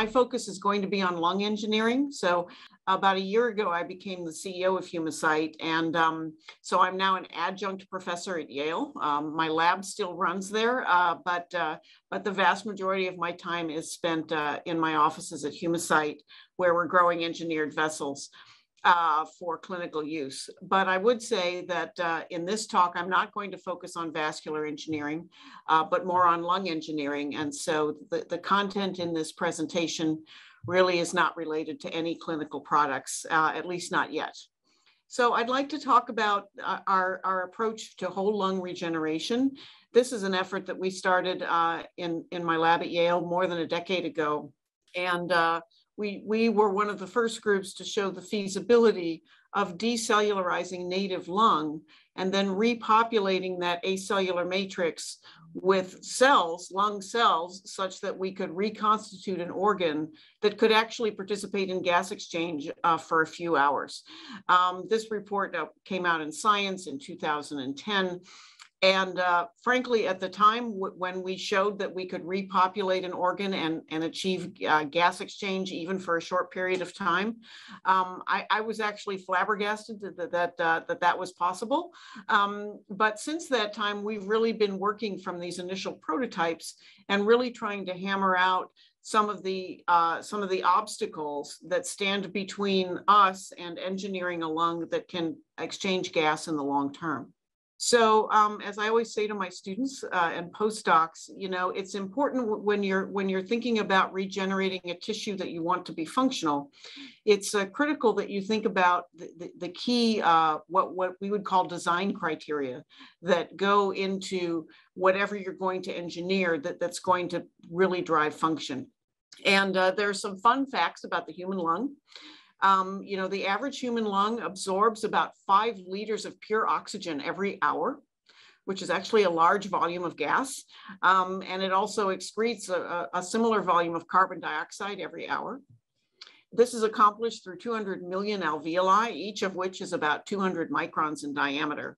my focus is going to be on lung engineering. So about a year ago, I became the CEO of Humacyte. And um, so I'm now an adjunct professor at Yale. Um, my lab still runs there, uh, but, uh, but the vast majority of my time is spent uh, in my offices at Humacyte, where we're growing engineered vessels uh, for clinical use. But I would say that uh, in this talk, I'm not going to focus on vascular engineering, uh, but more on lung engineering. And so the, the content in this presentation really is not related to any clinical products, uh, at least not yet. So I'd like to talk about uh, our, our approach to whole lung regeneration. This is an effort that we started uh, in, in my lab at Yale more than a decade ago. And we, we were one of the first groups to show the feasibility of decellularizing native lung and then repopulating that acellular matrix with cells, lung cells, such that we could reconstitute an organ that could actually participate in gas exchange uh, for a few hours. Um, this report uh, came out in Science in 2010. And uh, frankly, at the time when we showed that we could repopulate an organ and, and achieve uh, gas exchange even for a short period of time, um, I, I, was actually flabbergasted that that, uh, that, that was possible. Um, but since that time, we've really been working from these initial prototypes and really trying to hammer out some of the uh, some of the obstacles that stand between us and engineering a lung that can exchange gas in the long term. So um, as I always say to my students uh, and postdocs, you know, it's important when you're when you're thinking about regenerating a tissue that you want to be functional, it's uh, critical that you think about the, the, the key, uh, what, what we would call design criteria that go into whatever you're going to engineer that, that's going to really drive function. And uh, there are some fun facts about the human lung. Um, you know, the average human lung absorbs about five liters of pure oxygen every hour, which is actually a large volume of gas. Um, and it also excretes a, a similar volume of carbon dioxide every hour. This is accomplished through 200 million alveoli, each of which is about 200 microns in diameter.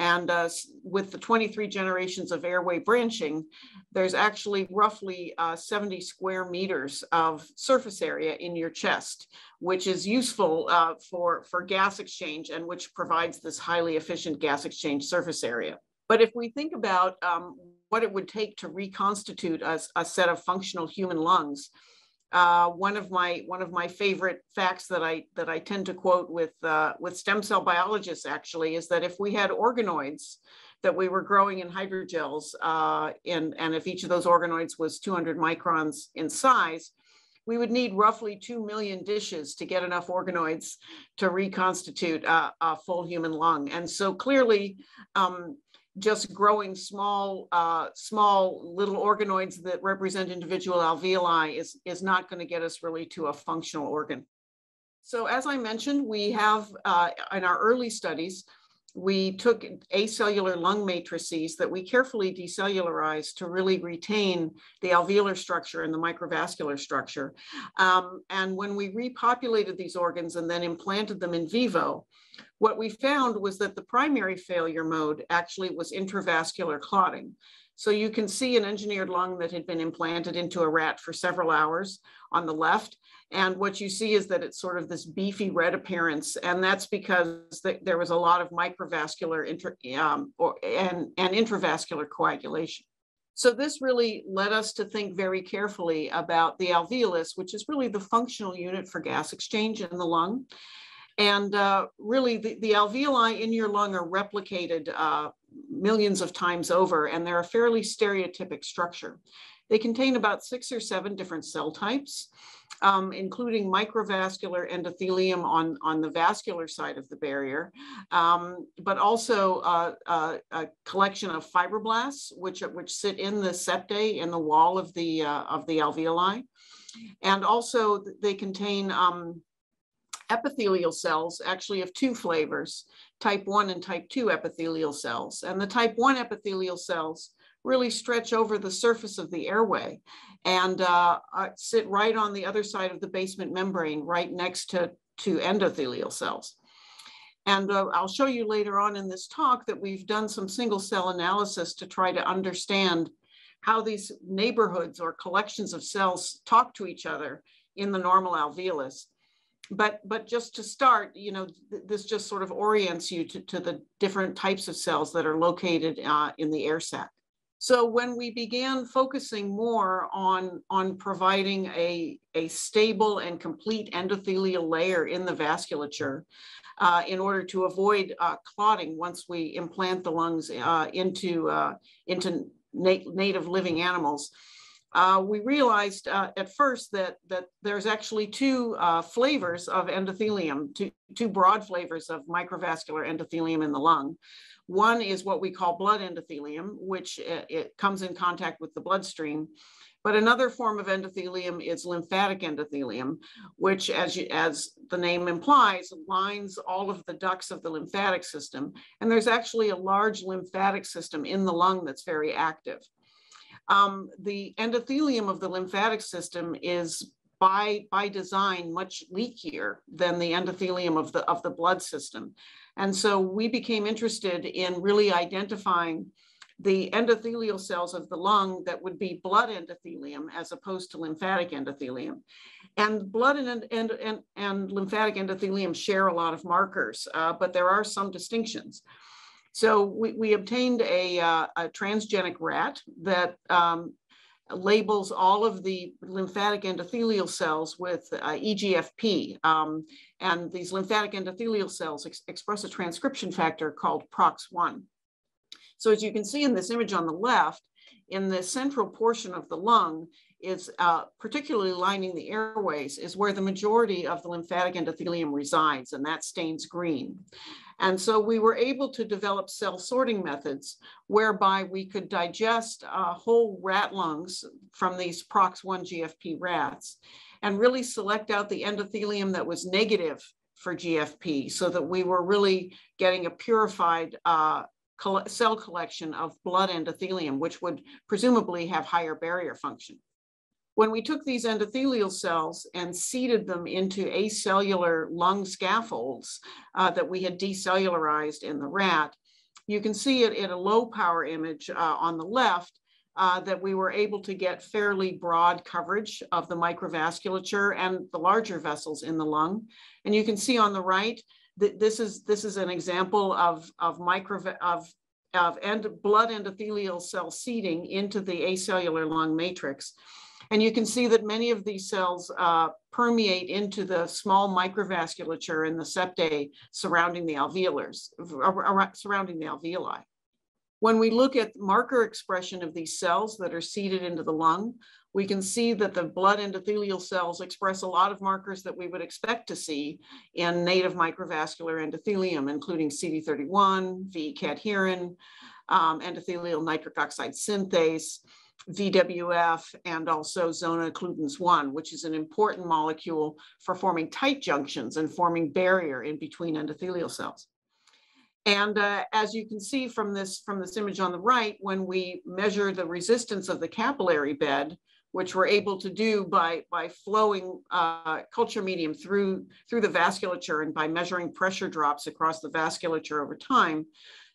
And uh, with the 23 generations of airway branching, there's actually roughly uh, 70 square meters of surface area in your chest, which is useful uh, for, for gas exchange and which provides this highly efficient gas exchange surface area. But if we think about um, what it would take to reconstitute a, a set of functional human lungs, uh, one of my one of my favorite facts that I that I tend to quote with uh, with stem cell biologists actually is that if we had organoids that we were growing in hydrogels, uh, in, and if each of those organoids was 200 microns in size, we would need roughly 2 million dishes to get enough organoids to reconstitute a, a full human lung. And so clearly, um, just growing small, uh, small little organoids that represent individual alveoli is, is not going to get us really to a functional organ. So as I mentioned, we have uh, in our early studies, we took acellular lung matrices that we carefully decellularized to really retain the alveolar structure and the microvascular structure. Um, and when we repopulated these organs and then implanted them in vivo, what we found was that the primary failure mode actually was intravascular clotting. So you can see an engineered lung that had been implanted into a rat for several hours on the left. And what you see is that it's sort of this beefy red appearance. And that's because th there was a lot of microvascular um, or, and, and intravascular coagulation. So this really led us to think very carefully about the alveolus, which is really the functional unit for gas exchange in the lung. And uh, really, the, the, alveoli in your lung are replicated uh, millions of times over, and they're a fairly stereotypic structure. They contain about six or seven different cell types, um, including microvascular endothelium on, on the vascular side of the barrier, um, but also uh, uh, a collection of fibroblasts, which, which sit in the septae in the wall of the, uh, of the alveoli. And also they contain um, epithelial cells actually of two flavors, type 1 and type 2 epithelial cells. And the type 1 epithelial cells really stretch over the surface of the airway and uh, uh, sit right on the other side of the basement membrane, right next to, to endothelial cells. And uh, I'll show you later on in this talk that we've done some single cell analysis to try to understand how these neighborhoods or collections of cells talk to each other in the normal alveolus. But, but just to start, you know, th this just sort of orients you to, to the different types of cells that are located uh, in the air sac. So when we began focusing more on, on providing a, a stable and complete endothelial layer in the vasculature, uh, in order to avoid uh, clotting once we implant the lungs uh, into, uh, into nat native living animals. Uh, we realized uh, at first that, that there's actually two flavors of endothelium, two, two broad flavors of microvascular endothelium in the lung. One is what we call blood endothelium, which it, it comes in contact with the bloodstream. But another form of endothelium is lymphatic endothelium, which, as, you, as the name implies, lines all of the ducts of the lymphatic system. And there's actually a large lymphatic system in the lung that's very active. Um, the endothelium of the lymphatic system is by, by design much leakier than the endothelium of the, of the blood system. And so we became interested in really identifying the endothelial cells of the lung that would be blood endothelium as opposed to lymphatic endothelium. And blood and, and, and, and lymphatic endothelium share a lot of markers, uh, but there are some distinctions. So we, we obtained a, uh, a transgenic rat that um, labels all of the lymphatic endothelial cells with uh, EGFP. Um, and these lymphatic endothelial cells ex express a transcription factor called PROX1. So as you can see in this image on the left, in the central portion of the lung is uh, particularly lining the airways is where the majority of the lymphatic endothelium resides and that stains green. And so we were able to develop cell sorting methods whereby we could digest uh, whole rat lungs from these PROX1 GFP rats and really select out the endothelium that was negative for GFP so that we were really getting a purified uh, cell collection of blood endothelium, which would presumably have higher barrier function. When we took these endothelial cells and seeded them into acellular lung scaffolds uh, that we had decellularized in the rat, you can see it in a low power image uh, on the left uh, that we were able to get fairly broad coverage of the microvasculature and the larger vessels in the lung. And you can see on the right that this is this is an example of of micro of of end, blood endothelial cell seeding into the acellular lung matrix. And you can see that many of these cells uh, permeate into the small microvasculature in the septae surrounding the alveolars, surrounding the alveoli. When we look at marker expression of these cells that are seeded into the lung, we can see that the blood endothelial cells express a lot of markers that we would expect to see in native microvascular endothelium, including CD31, V-cadherin, um, endothelial nitric oxide synthase, VWF, and also zona occludens 1, which is an important molecule for forming tight junctions and forming barrier in between endothelial cells. And uh, as you can see from this, from this image on the right, when we measure the resistance of the capillary bed, which we're able to do by, by flowing uh, culture medium through, through the vasculature and by measuring pressure drops across the vasculature over time.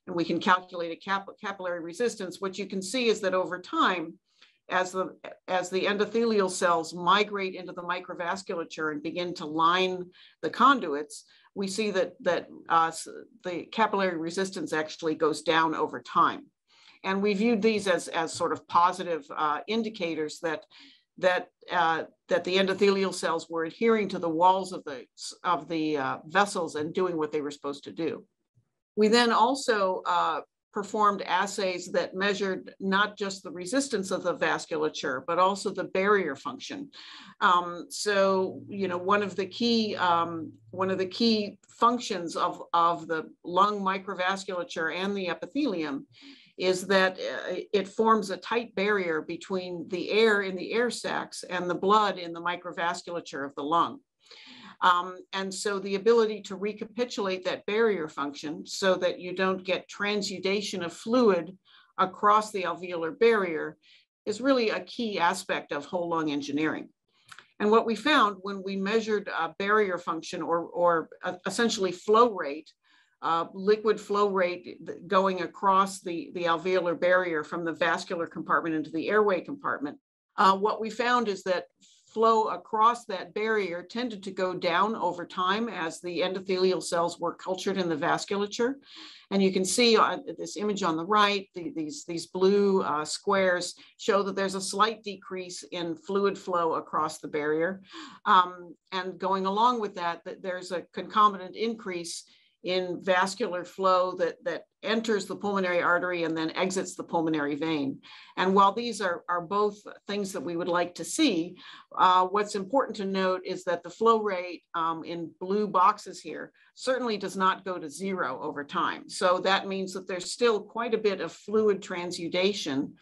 And we can calculate a cap capillary resistance. What you can see is that over time, as the, as the endothelial cells migrate into the microvasculature and begin to line the conduits, we see that, that uh, the capillary resistance actually goes down over time. And we viewed these as, as sort of positive uh, indicators that, that, uh, that the endothelial cells were adhering to the walls of the, of the uh, vessels and doing what they were supposed to do. We then also uh, performed assays that measured not just the resistance of the vasculature, but also the barrier function. Um, so, you know, one of the key um, one of the key functions of, of the lung microvasculature and the epithelium is that uh, it forms a tight barrier between the air in the air sacs and the blood in the microvasculature of the lung. Um, and so the ability to recapitulate that barrier function so that you don't get transudation of fluid across the alveolar barrier is really a key aspect of whole lung engineering. And what we found when we measured a barrier function or, or essentially flow rate uh, liquid flow rate going across the, the alveolar barrier from the vascular compartment into the airway compartment. Uh, what we found is that flow across that barrier tended to go down over time as the endothelial cells were cultured in the vasculature. And you can see on this image on the right, the, these, these blue uh, squares show that there's a slight decrease in fluid flow across the barrier. Um, and going along with that, that there's a concomitant increase in vascular flow that, that enters the pulmonary artery and then exits the pulmonary vein. And while these are, are both things that we would like to see, uh, what's important to note is that the flow rate um, in blue boxes here certainly does not go to zero over time. So that means that there's still quite a bit of fluid transudation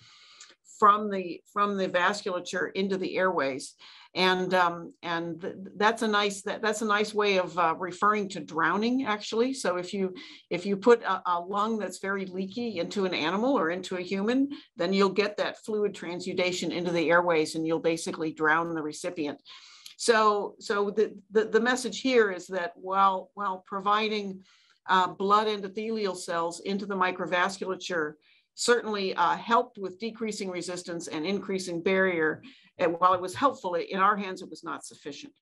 from the, from the vasculature into the airways and um, and th that's a nice that, that's a nice way of uh, referring to drowning actually. So if you if you put a, a, lung that's very leaky into an animal or into a human, then you'll get that fluid transudation into the airways, and you'll basically drown the recipient. So so the the, the message here is that while while providing uh, blood endothelial cells into the microvasculature certainly uh, helped with decreasing resistance and increasing barrier. And while it was helpful, in our hands, it was not sufficient.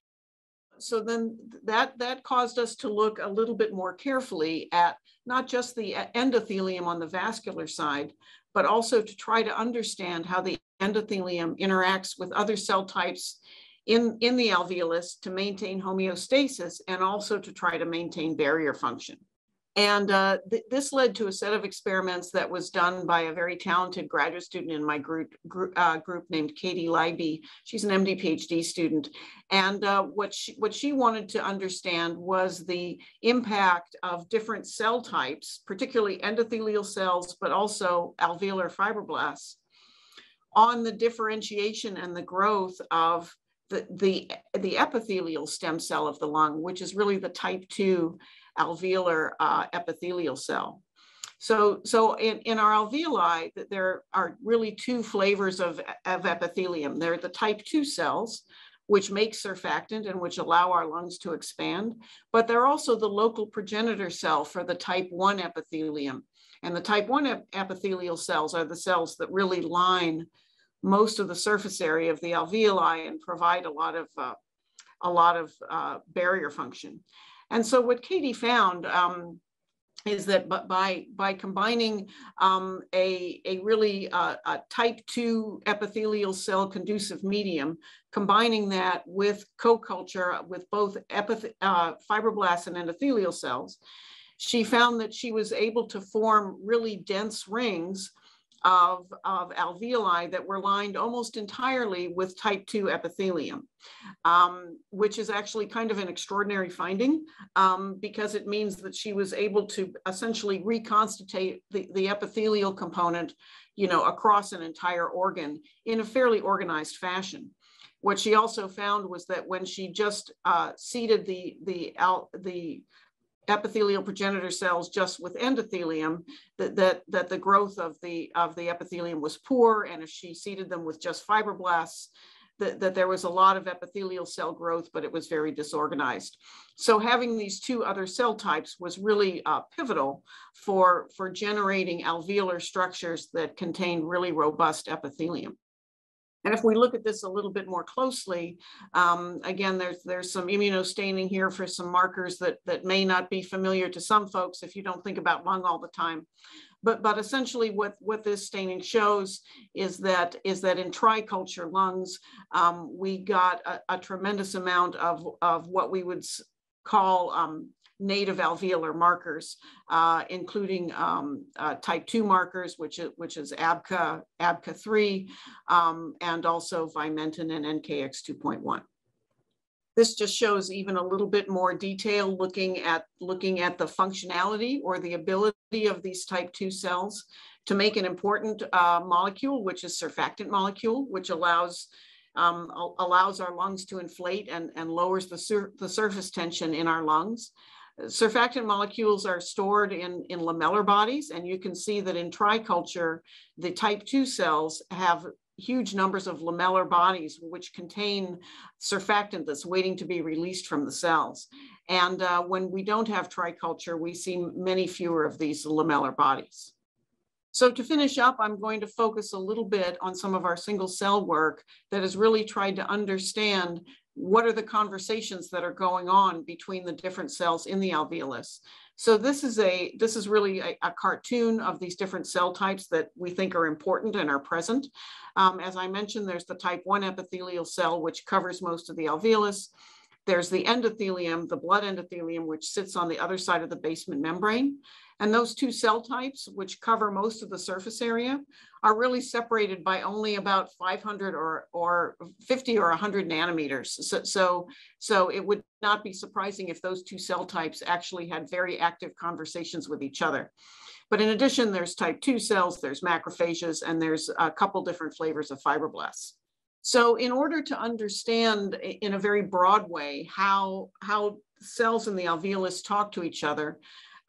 So then that, that caused us to look a little bit more carefully at not just the endothelium on the vascular side, but also to try to understand how the endothelium interacts with other cell types in, in the alveolus to maintain homeostasis and also to try to maintain barrier function. And uh, th this led to a set of experiments that was done by a very talented graduate student in my group, group, uh, group named Katie Leiby. She's an MD PhD student. And uh, what, she, what she wanted to understand was the impact of different cell types, particularly endothelial cells, but also alveolar fibroblasts, on the differentiation and the growth of the, the, the epithelial stem cell of the lung, which is really the type 2 alveolar uh, epithelial cell. So, so in, in our alveoli, there are really two flavors of, of epithelium. They're the type 2 cells, which make surfactant and which allow our lungs to expand, but they're also the local progenitor cell for the type 1 epithelium. And the type 1 ep epithelial cells are the cells that really line most of the surface area of the alveoli and provide a lot of, uh, a lot of uh, barrier function. And so what Katie found um, is that by, by combining um, a, a really uh, a type 2 epithelial cell conducive medium, combining that with co-culture with both epith uh, fibroblasts and endothelial cells, she found that she was able to form really dense rings of, of alveoli that were lined almost entirely with type 2 epithelium, um, which is actually kind of an extraordinary finding um, because it means that she was able to essentially reconstitute the, the epithelial component you know, across an entire organ in a fairly organized fashion. What she also found was that when she just uh, seeded the, the, the epithelial progenitor cells just with endothelium, that, that, that the growth of the, of the epithelium was poor. And if she seeded them with just fibroblasts, that, that there was a lot of epithelial cell growth, but it was very disorganized. So having these two other cell types was really uh, pivotal for, for generating alveolar structures that contain really robust epithelium. And if we look at this a little bit more closely, um, again, there's there's some immunostaining here for some markers that, that may not be familiar to some folks if you don't think about lung all the time. But, but essentially what, what this staining shows is that, is that in triculture lungs, um, we got a, a, tremendous amount of, of what we would call um, native alveolar markers, uh, including um, uh, type 2 markers, which is, which is ABCA, ABCA3, um, and also Vimentin and NKX 2.1. This just shows even a little bit more detail looking at, looking at the functionality or the ability of these type 2 cells to make an important uh, molecule, which is surfactant molecule, which allows um, allows our lungs to inflate and, and lowers the, sur the surface tension in our lungs. Surfactant molecules are stored in, in lamellar bodies, and you can see that in triculture, the type 2 cells have huge numbers of lamellar bodies which contain surfactant that's waiting to be released from the cells. And uh, when we don't have triculture, we see many fewer of these lamellar bodies. So to finish up, I'm going to focus a little bit on some of our single cell work that has really tried to understand what are the conversations that are going on between the different cells in the alveolus. So this is a this is really a, a, cartoon of these different cell types that we think are important and are present. Um, as I mentioned, there's the type 1 epithelial cell, which covers most of the alveolus. There's the endothelium, the blood endothelium, which sits on the other side of the basement membrane. And those two cell types, which cover most of the surface area, are really separated by only about 500 or, or 50 or 100 nanometers. So, so, so it would not be surprising if those two cell types actually had very active conversations with each other. But in addition, there's type 2 cells, there's macrophages, and there's a couple different flavors of fibroblasts. So in order to understand in a very broad way how, how cells in the alveolus talk to each other,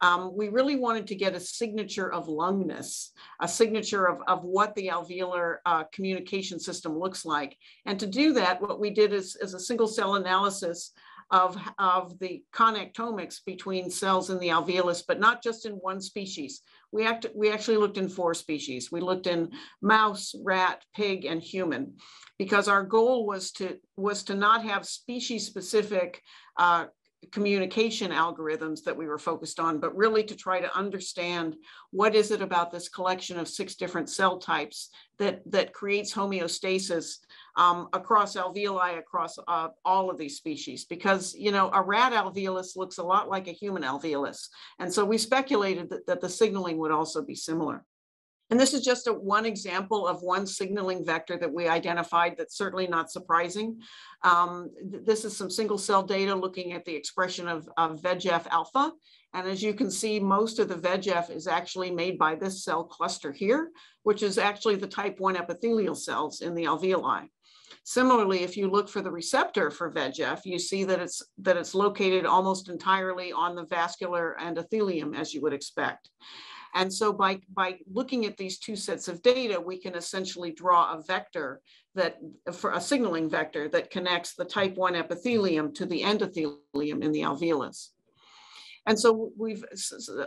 um, we really wanted to get a signature of lungness, a signature of, of what the alveolar uh, communication system looks like. And to do that, what we did is, is a single cell analysis of, of the connectomics between cells in the alveolus, but not just in one species. We, act, we actually looked in four species. We looked in mouse, rat, pig, and human, because our goal was to, was to not have species specific uh, communication algorithms that we were focused on, but really to try to understand what is it about this collection of six different cell types that, that creates homeostasis um, across alveoli, across uh, all of these species. Because, you know, a rat alveolus looks a lot like a human alveolus. And so we speculated that, that the signaling would also be similar. And this is just a, one example of one signaling vector that we identified that's certainly not surprising. Um, th this is some single cell data looking at the expression of, of VEGF alpha. And as you can see, most of the VEGF is actually made by this cell cluster here, which is actually the type 1 epithelial cells in the alveoli. Similarly, if you look for the receptor for VEGF, you see that it's, that it's located almost entirely on the vascular endothelium, as you would expect. And so by, by looking at these two sets of data, we can essentially draw a vector that for a signaling vector that connects the type 1 epithelium to the endothelium in the alveolus. And so we've,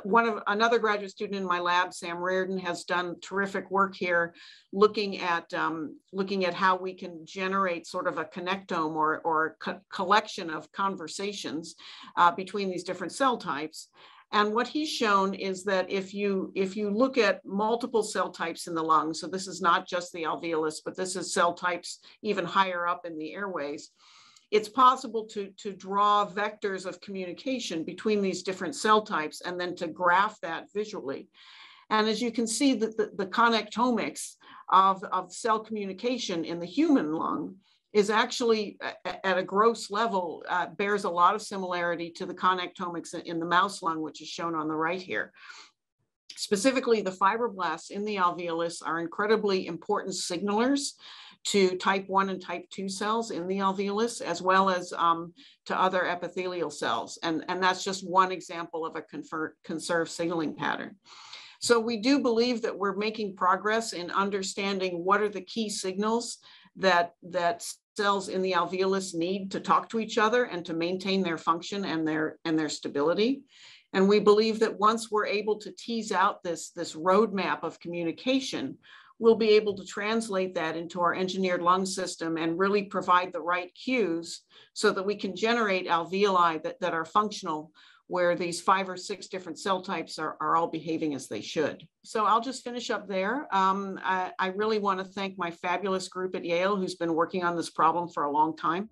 one of another graduate student in my lab, Sam Raredon, has done terrific work here looking at, um, looking at how we can generate sort of a connectome or, or co collection of conversations uh, between these different cell types. And what he's shown is that if you if you look at multiple cell types in the lung, so this is not just the alveolus, but this is cell types even higher up in the airways, it's possible to, to draw vectors of communication between these different cell types and then to graph that visually. And as you can see, the, the, the connectomics of, of cell communication in the human lung is actually at a gross level uh, bears a lot of similarity to the connectomics in the mouse lung, which is shown on the right here. Specifically, the fibroblasts in the alveolus are incredibly important signalers to type 1 and type 2 cells in the alveolus, as well as um, to other epithelial cells. And, and that's just one example of a conserved signaling pattern. So we do believe that we're making progress in understanding what are the key signals that, that cells in the alveolus need to talk to each other and to maintain their function and their, and their stability. And we believe that once we're able to tease out this, this roadmap of communication, we'll be able to translate that into our engineered lung system and really provide the right cues so that we can generate alveoli that, that are functional where these five or six different cell types are, are all behaving as they should. So I'll just finish up there. Um, I, I really want to thank my fabulous group at Yale who's been working on this problem for a long time.